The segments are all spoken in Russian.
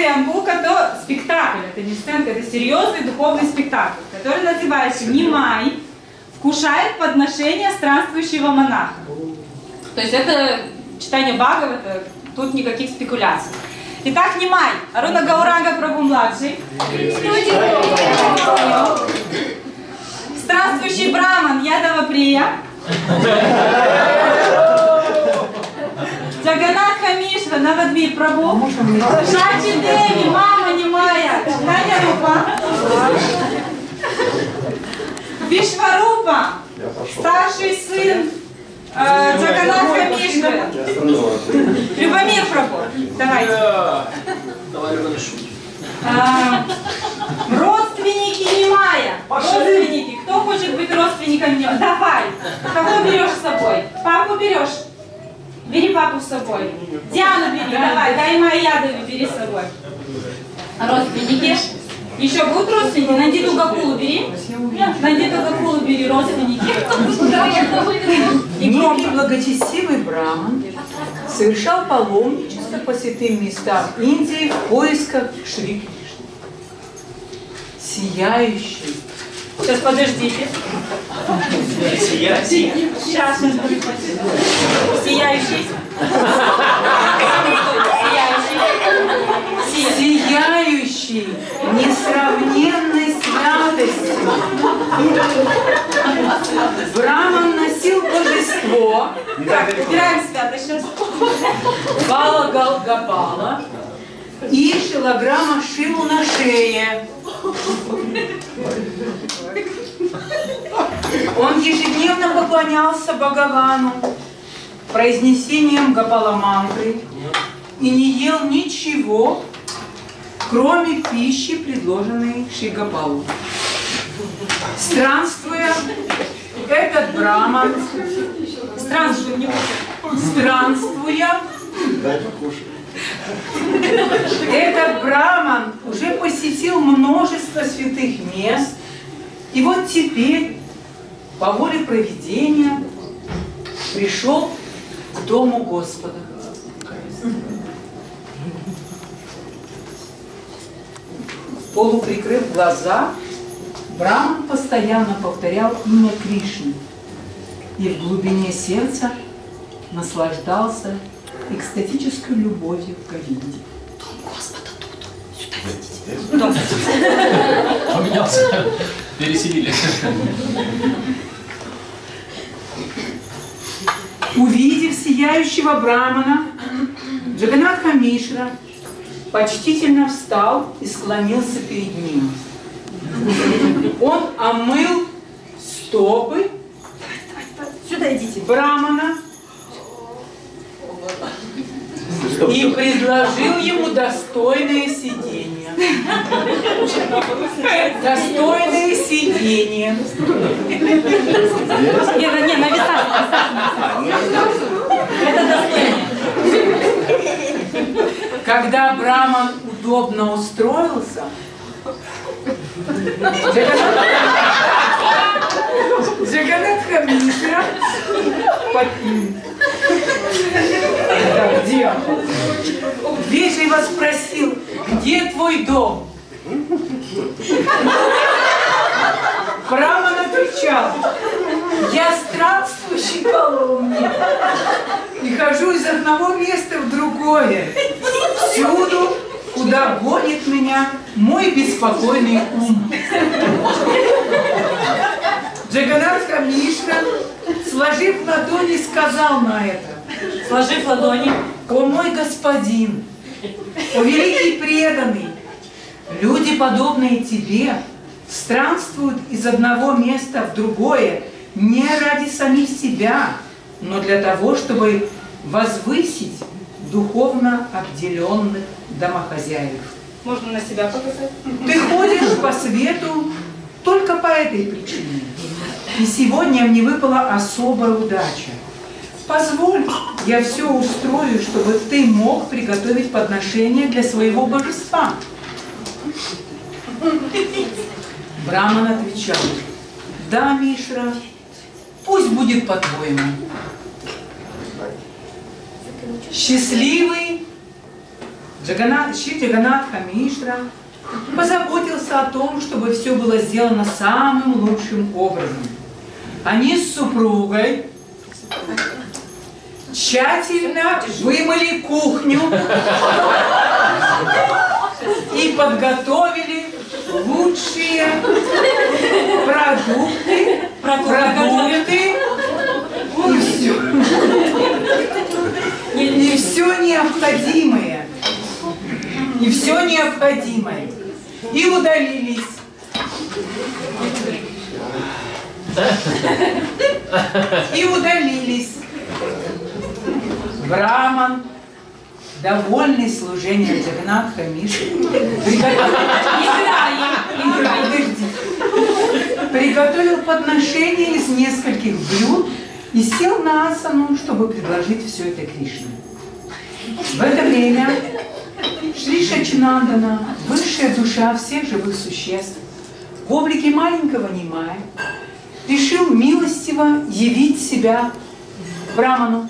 сценку, который, спектакль, это не сценка, это серьезный духовный спектакль, который называется «Немай вкушает подношение странствующего монаха». То есть это читание Бхагавата, тут никаких спекуляций. Итак, Немай, Аруна Гауранга Прабу-младший. Странствующий браман Ядава Прия. Джаганатха Мишра Навадвир Прабу. Шачи Деви, мама Немая. Таня Рупа. Вишварупа, старший сын э, Джаганатха Мишры. Любомир Прабу. Давайте. Давай разрешу. А, родственники Немая. Родственники. Кто хочет быть родственником Немая? Давай. Кого берешь с собой? Папу берешь? Бери папу с собой. Диану бери, давай. Дай Майядову бери с собой. Родственники. Еще будут родственники? Нандиту Гакулу бери. Нандиту Гакулу бери, родственники. Некий благочестивый браман совершал паломничество по святым местам Индии в поисках Шри Кришны. Сияющий, Сейчас подождите. Сияй, сияй. Сейчас. Сияющий. Сияющий. Сияющий. сияющий несравненной святостью. Браман носил божество Так, убираем святость сейчас. Гала Гал Гапала и шилограмма Шиву на шее. Он ежедневно поклонялся Бхагавану произнесением Гапала мантры и не ел ничего, кроме пищи, предложенной Шигапалу. Странствуя, этот браман, странствуя, покушать. Этот браман уже посетил множество святых мест, и вот теперь, по воле провидения, пришел к дому Господа. Полуприкрыв глаза, Браман постоянно повторял имя Кришны и в глубине сердца наслаждался экстатической любовью к Говинде. Поменялся. Переселили. Увидев сияющего брамана, Джаганатха Мишра почтительно встал и склонился перед ним. Он омыл стопы Сюда идите. брамана и предложил ему достойное сиденье. Достойное сиденье. Не, на- не, на весах. Это достойно. Когда Браман удобно устроился, Джаганатха Мишра где? Вежливо спросил, где твой дом? Браман отвечал, я странствующий паломник и хожу из одного места в другое, всюду, куда гонит меня мой беспокойный ум. Джаганатха Мишна, сложив ладони, сказал на это, Сложив ладони. «О мой господин, о великий преданный, люди, подобные тебе, странствуют из одного места в другое не ради самих себя, но для того, чтобы возвысить духовно обделенных домохозяев. Можно на себя показать? Ты ходишь по свету только по этой причине. И сегодня мне выпала особая удача. Позволь, я все устрою, чтобы ты мог приготовить подношение для своего божества. Браман отвечал, да, Мишра, пусть будет по-твоему. Счастливый Джаганат, Шри Джаганат Хамишра позаботился о том, чтобы все было сделано самым лучшим образом. Они с супругой тщательно вымыли кухню и подготовили лучшие продукты, продукты. И все, и все необходимое, и все необходимое, и удалились. И удалились. Браман, довольный служением Джаганатха Миши, приготовил подношение из нескольких блюд и сел на асану, чтобы предложить все это Кришне. В это время Шри Шачинандана, высшая душа всех живых существ, в облике маленького Нимая, решил милостиво явить себя Браману.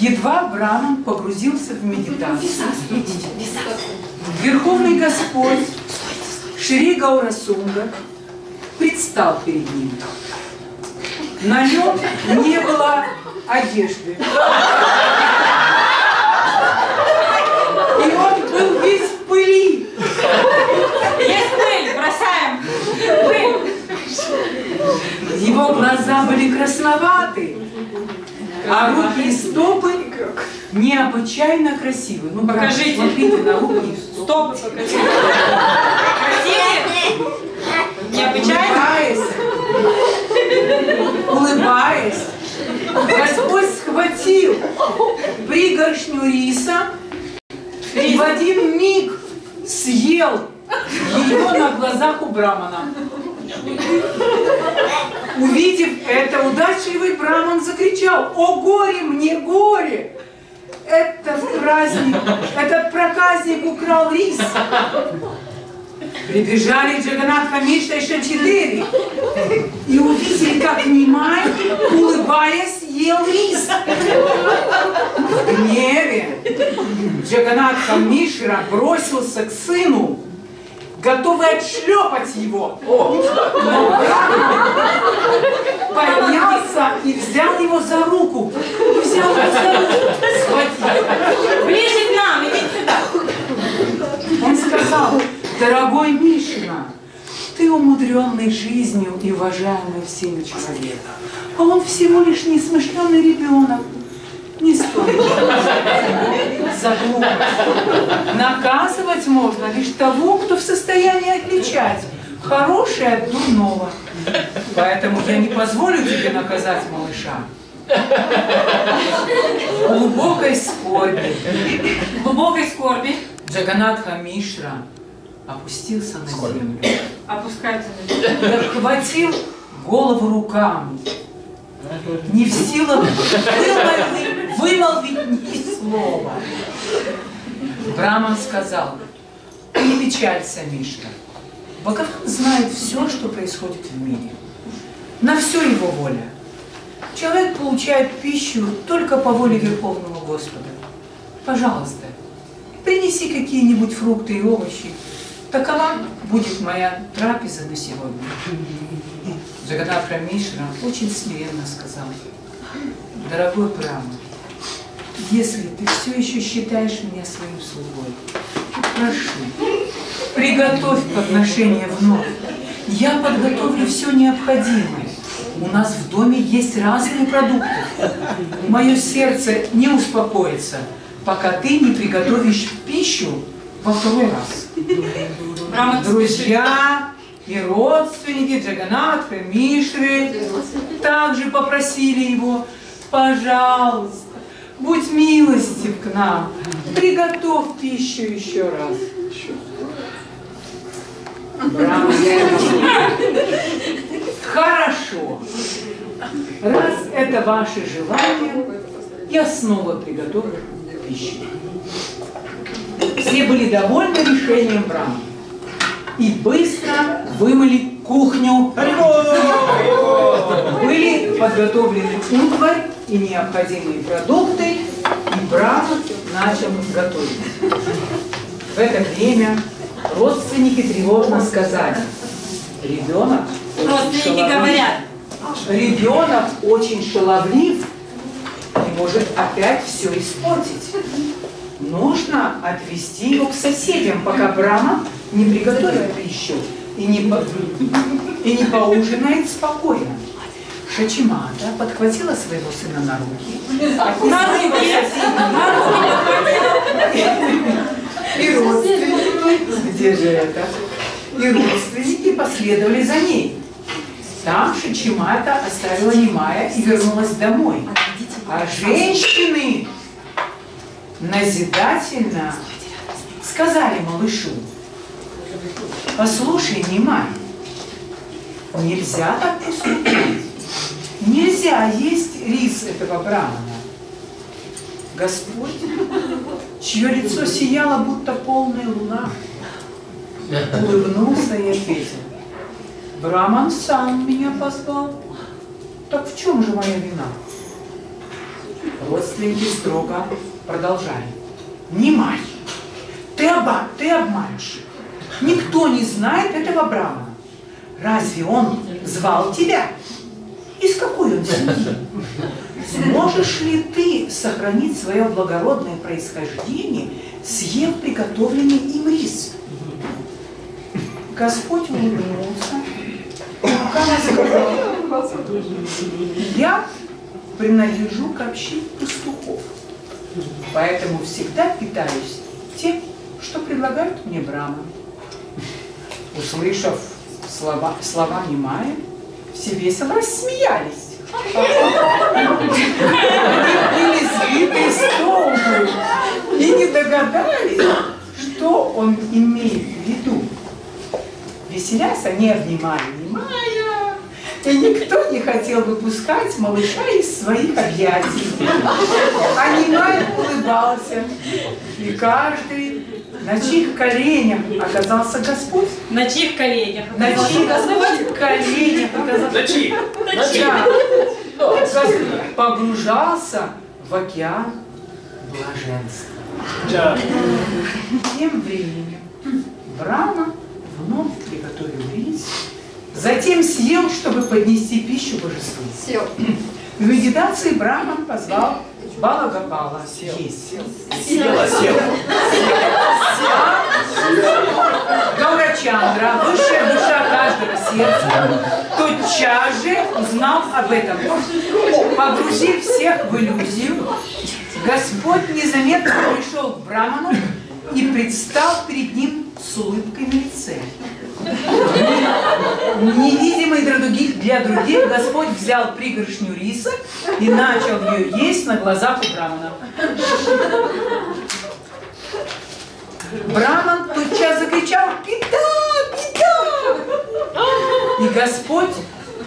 Едва Браман погрузился в медитацию, Верховный Господь Шри Гаурасунга предстал перед ним. На нем не было одежды. И он был весь в пыли. Есть пыль, бросаем. Пыль. Его глаза были красноваты, а руки и стопы необычайно красивы. Ну, Покажите. Смотрите на руки стопы. Стопы покажи. Красивые? Необычайно? Улыбаясь, улыбаясь, Господь схватил пригоршню риса и в один миг съел ее на глазах у Брамана. Увидев это, удачливый Браман закричал, «О горе мне, горе! Этот праздник, этот проказник украл рис!» Прибежали Джаганат Хамишта и Шачидеви и увидели, как Нимай, улыбаясь, ел рис. В гневе Джаганат Хамишра бросился к сыну, готовый отшлепать его. Но поднялся и взял его за руку. И взял его за руку, схватил. Ближе к нам, идите сюда. Он сказал, дорогой Мишина, ты умудренный жизнью и уважаемый всеми человек. А он всего лишь несмышленый ребенок. Не стоит за глупость. Наказывать можно лишь того, кто в состоянии отличать хорошее от дурного. Поэтому я не позволю тебе наказать малыша. Глубокой скорби глубокой скорби Джаганатха Мишра опустился на землю, опускается на землю. и обхватил голову руками, не в силах вымолвить, вымолвить ни слова. Браман сказал, не печалься, Мишка. Бхагаван знает все, что происходит в мире. На все его воля. Человек получает пищу только по воле Верховного Господа. Пожалуйста, принеси какие-нибудь фрукты и овощи. Такова будет моя трапеза на сегодня. Джаганатха Мишра очень смиренно сказал, дорогой Брахма, если ты все еще считаешь меня своим слугой, прошу, приготовь подношение вновь. Я подготовлю все необходимое. У нас в доме есть разные продукты. Мое сердце не успокоится, пока ты не приготовишь пищу во второй раз. Друзья и родственники Джаганатха, Мишры также попросили его, пожалуйста, будь милостив к нам, приготовь пищу еще раз. Брахма Хорошо. Раз это ваше желание, я снова приготовлю пищу. Все были довольны решением Брахмы и быстро вымыли кухню. Были подготовлены утварь и необходимые продукты, и Брахма начал готовить. В это время родственники тревожно сказали, ребенок очень Родственники шаловлив. говорят. Ребенок очень шаловлив и может опять все испортить. Нужно отвезти его к соседям, пока Брама не приготовит пищу и не, по- и не поужинает спокойно. Шачимата подхватила своего сына на руки, На руки. На руки И родственники, где же это? И родственники последовали за ней. Там Шичимата оставила Немая и вернулась домой. А женщины назидательно сказали малышу, послушай, Немай, нельзя так поступить. Нельзя есть рис этого брамана. Господь, чье лицо сияло, будто полная луна, улыбнулся и ответил, Браман сам меня позвал. Так в чем же моя вина? Родственники строго продолжали. Немай, ты, оба, ты обманешь. Никто не знает этого Брамана. Разве он звал тебя? Из какой он семьи? Сможешь ли ты сохранить свое благородное происхождение, съев приготовленный им рис? Господь улыбнулся, я принадлежу к общине пастухов, поэтому всегда питаюсь тем, что предлагают мне Брама. Услышав слова, слова Немая, все весело рассмеялись. Были сбиты с толку и не догадались, что он имеет в виду. Веселясь, они обнимали Немая, и никто не хотел выпускать малыша из своих объятий. А Немай улыбался, и каждый, на чьих коленях оказался Господь, На чьих коленях? на чьих коленях оказался На чьи? На чьи? да. Господь погружался в океан блаженства. Да. Тем временем Брама вновь приготовил рис, затем съел, чтобы поднести пищу божеству. Сел. В медитации Брахман позвал Балагапала есть. Села, села. Гаурачандра, высшая душа каждого сердца, тотчас же узнал об этом. Погрузив всех в иллюзию, Господь незаметно пришел к Браману и предстал перед ним с улыбкой лице. Невидимый для других, для других, Господь взял пригоршню риса и начал ее есть на глазах у Брамана. Браман тотчас закричал «Пита! Пита!» И Господь,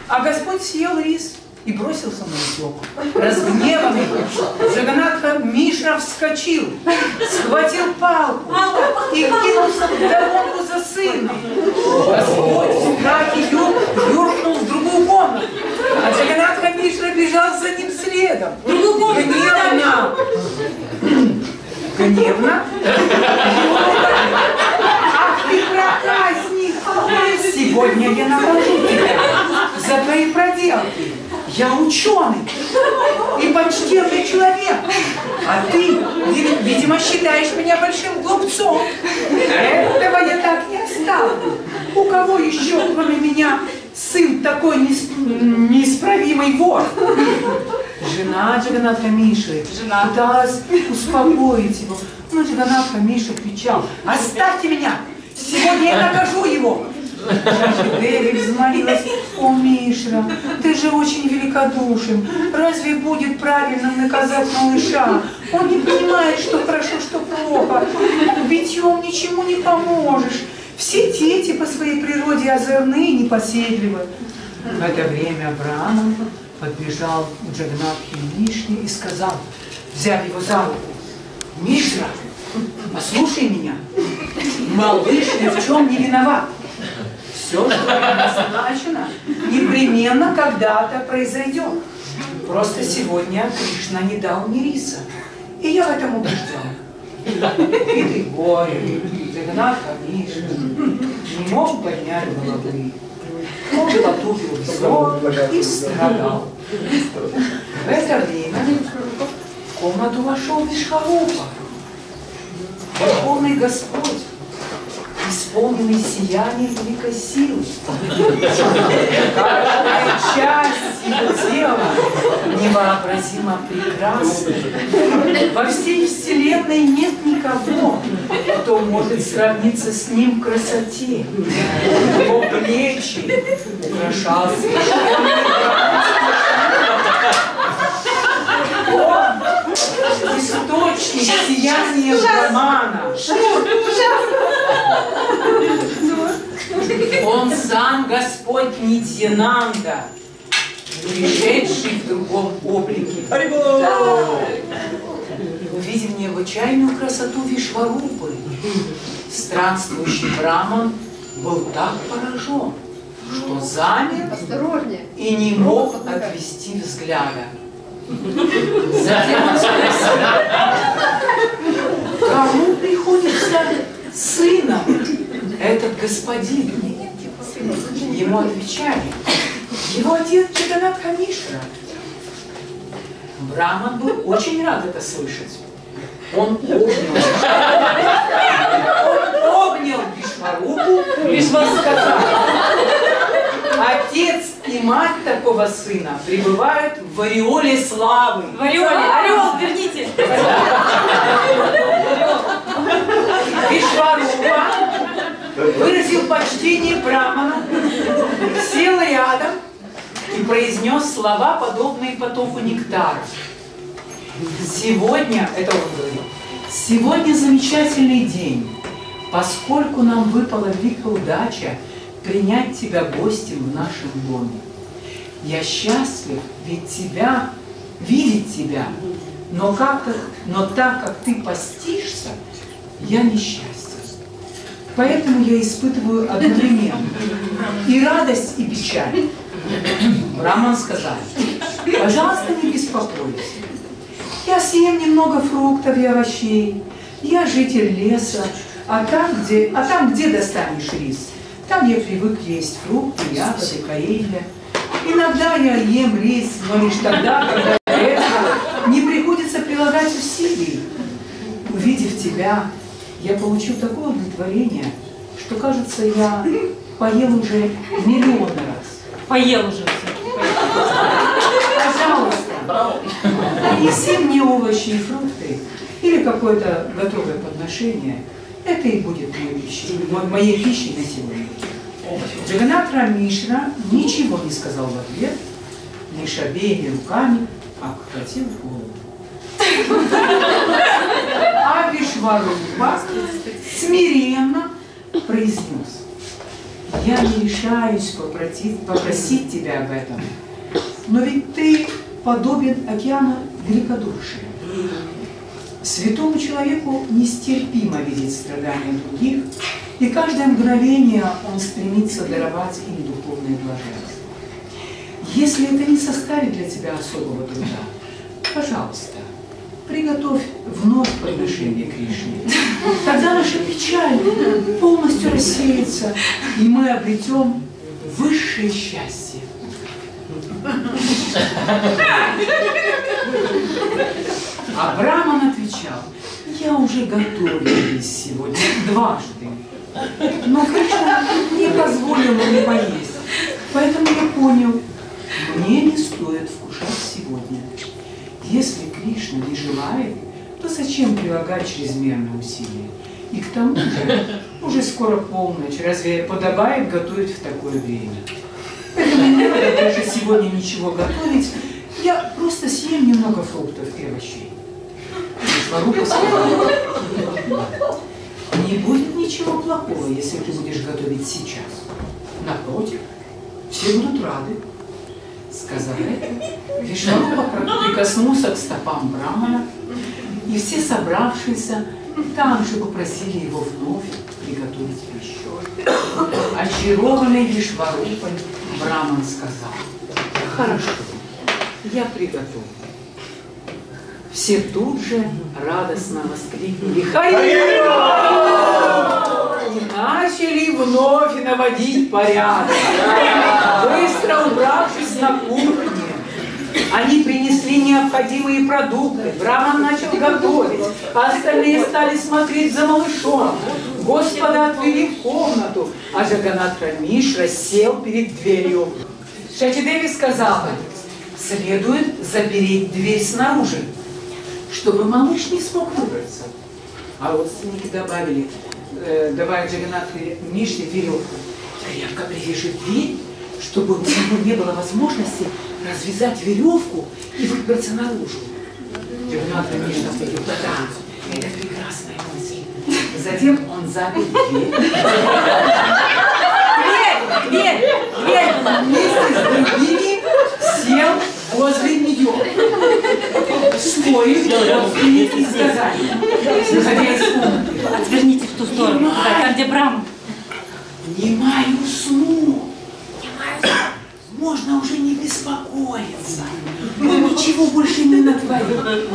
а Господь съел рис и бросился на утек. Разгневанный Джаганатха Мишра вскочил, схватил палку и кинулся в дорогу за сыном. Господь в страхе юр- юркнул в другую комнату, а Джаганатха Мишра бежал за ним следом. Гневно, гневно Ах ты проказник! Сегодня я накажу тебя за твои проделки. Я ученый и почтенный человек, а ты, ви- видимо, считаешь меня большим глупцом. Этого я так не оставлю. У кого еще, кроме меня, сын такой неисп- неисправимый вор? Жена Джаганатха Миши Жена. пыталась успокоить его. Но Джаганатха Миша кричал, оставьте меня, сегодня я накажу его. Деви взмолилась, о, Мишра, ты же очень великодушен. Разве будет правильно наказать малыша? Он не понимает, что хорошо, что плохо. Битьем ничему не поможешь. Все дети по своей природе озорны и непоседливы. В это время Брахман подбежал к Джагнатхе Мишне и сказал, взяв его за руку, Мишра, послушай меня, малыш ни в чем не виноват. Все, что назначено, непременно когда-то произойдет. Просто сегодня Кришна не дал мне риса. И я в этом убежден. И ты горе, Игнат Камишин не мог поднять головы. Он потупил взор и страдал. В это время в комнату вошел Вишхарупа. Верховный Господь, исполненный сияния великой силы. Каждая часть его тела невообразимо прекрасна. Во всей вселенной нет никого, кто может сравниться с ним в красоте. Его плечи украшал источник сияния Брамана. Он сам Господь Нитьянанда, пришедший в другом облике. Увидев необычайную красоту Вишварупы, странствующий Браман был так поражен, что замер Осторожнее. и не мог отвести взгляда. Затем он спросил, кому приходится сыном этот господин? Ему отвечали, его отец Джаганат Камишра. Браман был очень рад это слышать. Он обнял, он обнял Вишварупу, Вишвар сказал, Отец и мать такого сына пребывают в ореоле славы. В ореоле. Орел, верните. Вишварупа выразил почтение Браману, сел рядом и произнес слова, подобные потоку нектара. Сегодня, это он говорил, сегодня замечательный день, поскольку нам выпала великая удача принять тебя гостем в нашем доме. Я счастлив ведь тебя, видеть тебя, но, как, но так как ты постишься, я несчастен. Поэтому я испытываю одновременно и радость, и печаль. Раман сказал, пожалуйста, не беспокойся. Я съем немного фруктов и овощей. Я житель леса, а там, где, а там, где достанешь рис, там я привык есть фрукты, ягоды, коренья. Иногда я ем рис, но лишь тогда, когда для этого не приходится прилагать усилий. Увидев тебя, я получил такое удовлетворение, что, кажется, я поел уже миллион раз. Поел уже все. Пожалуйста, принеси мне овощи и фрукты или какое-то готовое подношение. Это и будет моей пищей, мо- моей пищей на сегодня. Джаганат Рамишра ничего не сказал в ответ, лишь обеими руками обхватил голову. А смиренно произнес, я не решаюсь попросить, попросить тебя об этом, но ведь ты подобен океану великодушия. Святому человеку нестерпимо видеть страдания других, и каждое мгновение он стремится даровать им духовное блаженство. Если это не составит для тебя особого труда, пожалуйста, приготовь вновь подношение Кришне. Тогда наша печаль полностью рассеется, и мы обретем высшее счастье. А Браман отвечал, я уже готовил есть сегодня дважды, но Кришна не позволил мне поесть. Поэтому я понял, мне не стоит вкушать сегодня. Если Кришна не желает, то зачем прилагать чрезмерные усилия? И к тому же, уже скоро полночь, разве подобает готовить в такое время? Поэтому не надо даже сегодня ничего готовить, я просто съем немного фруктов и овощей. Не будет ничего плохого, если ты будешь готовить сейчас. Напротив, все будут рады. Сказав это, Вишварупа прикоснулся к стопам Брамана, и все собравшиеся также попросили его вновь приготовить пищу. Очарованный Вишварупой, Браман сказал, хорошо, я приготовлю. Все тут же радостно воскликнули «Хари!» и начали вновь наводить порядок. Быстро убравшись на кухне, они принесли необходимые продукты. Браман начал готовить, а остальные стали смотреть за малышом. Господа отвели в комнату, а Джаганатха Мишра сел перед дверью. Шати сказала, следует запереть дверь снаружи, чтобы малыш не смог выбраться. А родственники добавили, э, давая Джаганатхе Мишре веревку, крепко привяжи дверь, чтобы у него не было возможности развязать веревку и выбраться наружу. Джаганатха Мишра говорил, да, это прекрасная мысль. Затем он запер дверь. Дверь, дверь, дверь была. вместе с другими сел возле нее. Вскоре родственники сказали, выходя из комнаты, Отверните в ту сторону, там, где Брам. Немай уснул. Беспокоиться. Мы ничего больше не натворим.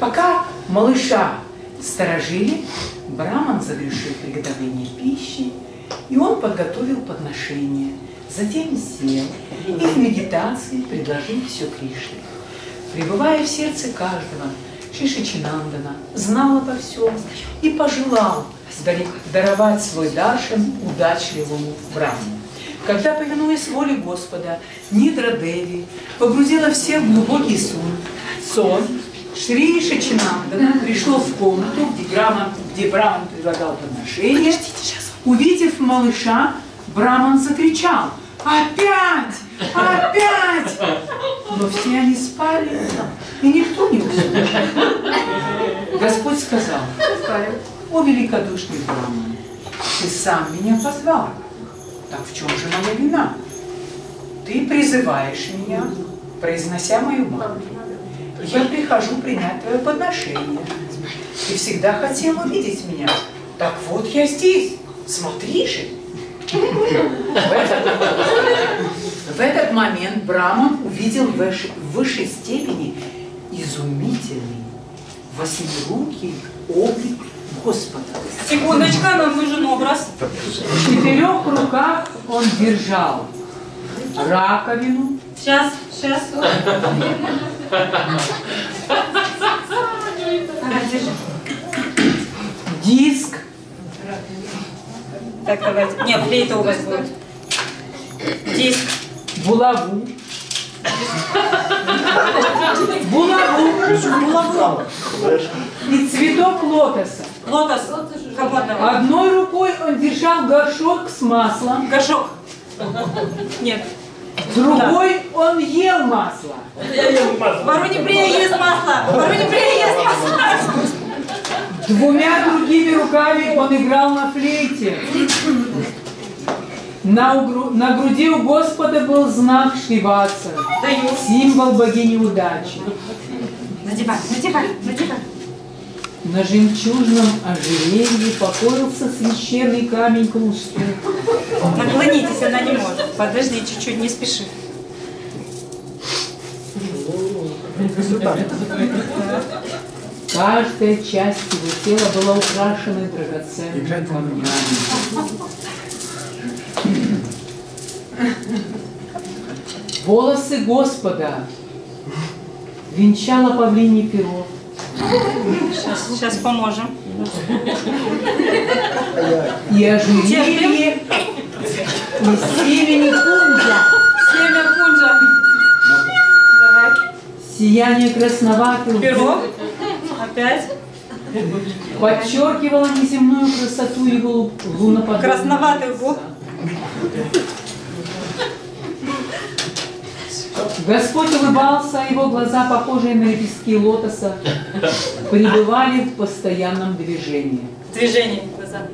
Пока малыша сторожили, Браман завершил приготовление пищи, и он подготовил подношение. Затем сел и в медитации предложил все Кришне. Пребывая в сердце каждого, Шишичинандана знал обо всем и пожелал даровать свой даршин удачливому Браму. Когда, повинуясь воле Господа, Нидра Деви погрузила всех в глубокий сон, сон Шри Шачинандана пришел в комнату, где Браман, где Браман предлагал подношение. Увидев малыша, Браман закричал «Опять! Опять!» Но все они спали, и никто не уснул. Господь сказал, «О великодушный Браман, ты сам меня позвал. Так в чем же моя вина? Ты призываешь меня, произнося мою маму. Я прихожу принять твое подношение. Ты всегда хотел увидеть меня. Так вот я здесь. Смотри же. В этот, в этот момент Браман увидел в высшей степени изумительный восьмирукий облик Господа. Секундочка, нам нужен образ. В четырех руках он держал раковину, Сейчас, сейчас. Диск, Так, давайте. Нет, флейта у вас будет. Диск. булаву, булаву и цветок лотоса. Лотос. Одной рукой он держал горшок с маслом, Горшок. Нет. другой он ел масло. Вороне Прия ест масло. Вороне Прия ест масло. Двумя другими руками он играл на флейте. На, угру- на груди у Господа был знак Шриватса, Даю. символ богини удачи. Надевай, надевай, надевай. На жемчужном ожерелье покоился священный камень Крусту. Наклонитесь, она не может. Подожди, чуть-чуть, не спеши. Каждая часть его тела была украшена драгоценными камнями. Волосы Господа венчало павлиний перо. Сейчас, сейчас поможем. и ожерелье из семени кунжа. Семя кунжа. Давай. Сияние красноватых Перо. Опять. подчеркивало неземную красоту его лу- луноподобного Красноватых губ. Господь улыбался, а его глаза, похожие на лепестки лотоса, пребывали в постоянном движении. Движение глаза.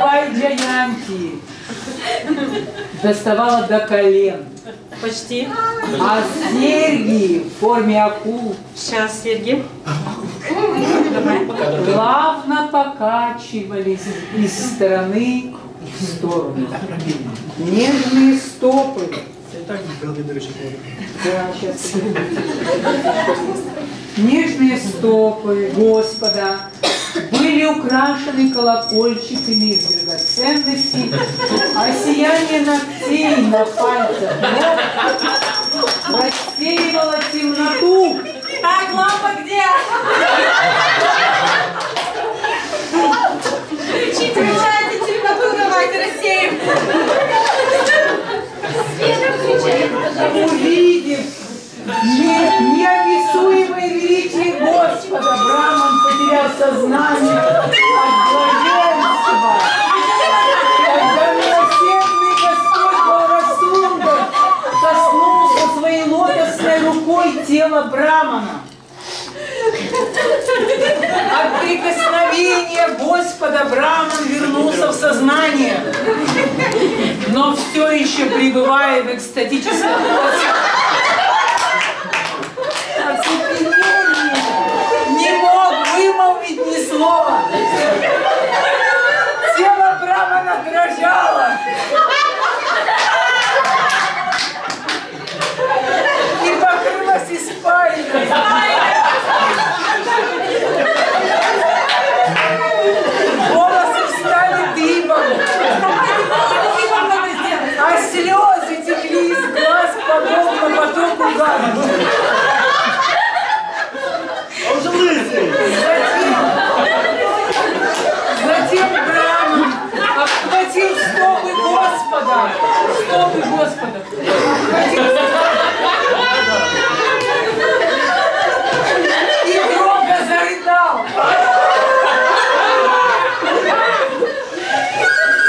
Вайджаянти доставала до колен, Почти. а серьги в форме акул Сейчас, Серги. Давай. плавно покачивались из стороны в сторону. Нежные стопы так дырочек много. Да, сейчас. Нежные стопы Господа были украшены колокольчиками из драгоценностей, а сияние ногтей на пальцах ног рассеивало темноту. Так, лампа где? Включайте темноту, давайте рассеем. Увидев не- неописуемое величие Господа, Браман потерял сознание от блаженства. Когда милосердный Господь Богосундер коснулся своей лотосной рукой тела Брамана. От прикосновения Господа Браман вернулся в сознание, но все еще пребывая в экстатическом оцепенении, не мог вымолвить ни слова. Тело Брамана дрожало. И покрылось испариной. Волосы встали дыбом, а слезы текли из глаз, подобно потоку газа. Он же лысый! Затем, затем Браман обхватил стопы Господа. Стопы Господа. Обхватил и громко зарыдал.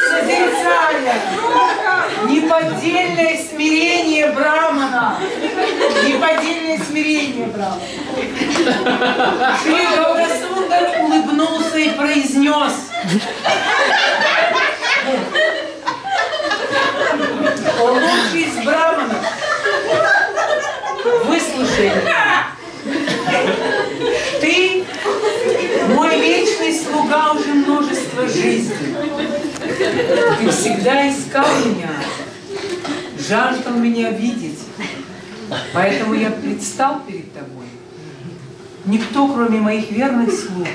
Созерцая неподдельное смирение Брамана. Неподдельное смирение Брамана. Шри Гаурасундар улыбнулся и произнес. О лучший из браманов, выслушай меня. Ты мой вечный слуга уже множество жизней. Ты всегда искал меня, жаждал меня видеть. Поэтому я предстал перед тобой. Никто, кроме моих верных слуг,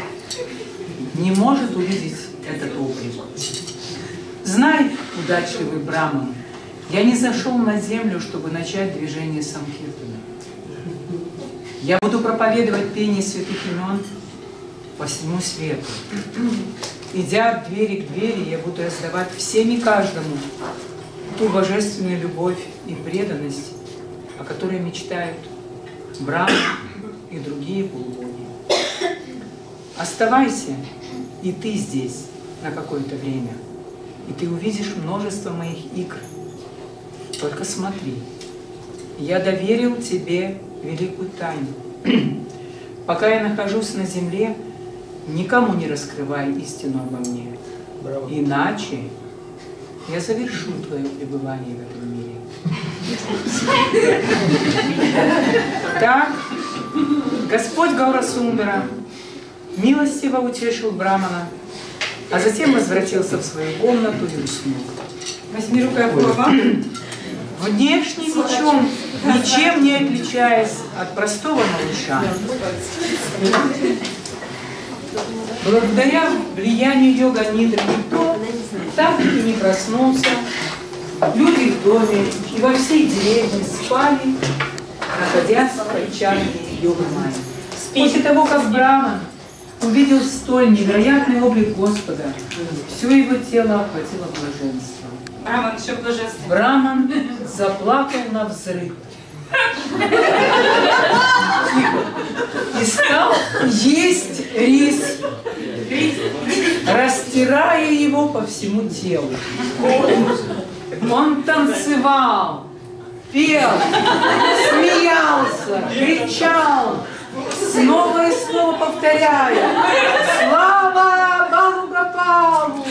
не может увидеть этот облик. Знай, удачливый Браман, я не зашел на землю, чтобы начать движение Самхиртана. Я буду проповедовать пение святых имен по всему свету. Идя от двери к двери, я буду раздавать всем и каждому ту божественную любовь и преданность, о которой мечтают Брахма и другие полубоги. Оставайся и ты здесь на какое-то время, и ты увидишь множество моих игр. Только смотри, я доверил тебе великую тайну. Пока я нахожусь на земле, никому не раскрывай истину обо мне. Браво. Иначе я завершу твое пребывание в этом мире. Так, Господь Гаурасундара милостиво утешил Брамана, а затем возвратился в свою комнату и уснул. Возьми рукой. Внешне ничем, ничем не отличаясь от простого малыша. Благодаря влиянию йога Нидры никто так и не проснулся. Люди в доме и во всей деревне спали, находясь в отчаянии йога Майи. После того, как Браман увидел столь невероятный облик Господа, все его тело охватило блаженство. Раман, еще блаженство. Браман заплакал на взрыв. И стал есть рис, растирая его по всему телу. Он танцевал, пел, смеялся, кричал, снова и снова повторяя «Слава Балу Гапалу!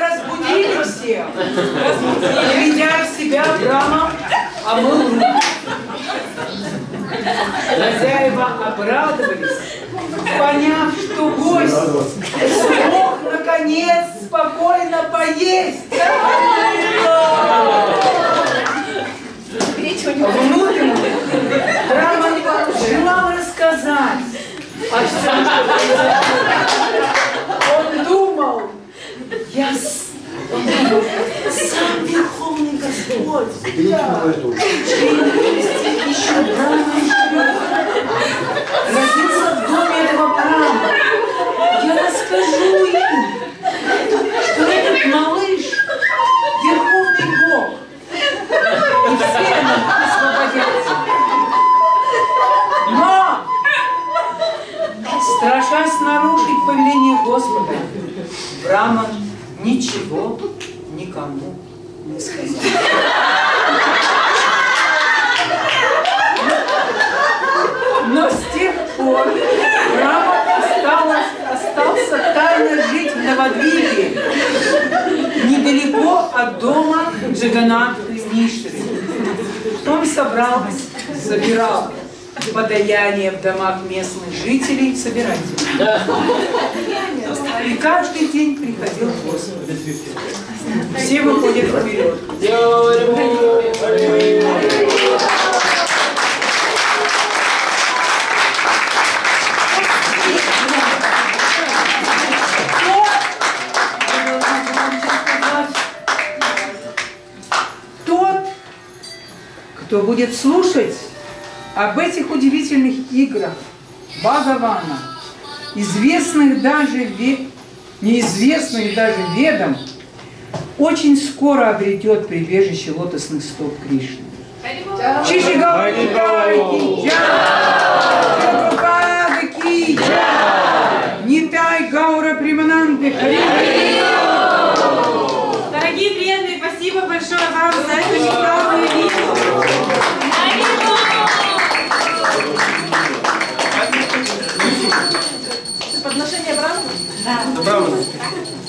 Разбудили всех. Придя в себя, Брама омыл руки. Хозяева обрадовались, поняв, что гость смог наконец спокойно поесть. Внутренне Раман желал рассказать о всем, что Он думал, я с- он думал, сам Верховный Господь, милости еще рано еще собирал подаяние в домах местных жителей, собирателей. И каждый день приходил Господь. Все выходят вперед. Кто будет слушать об этих удивительных играх Бхагавана, известных даже ве- неизвестных даже ведом, очень скоро обретет прибежище лотосных стоп Кришны. Чиши Браво.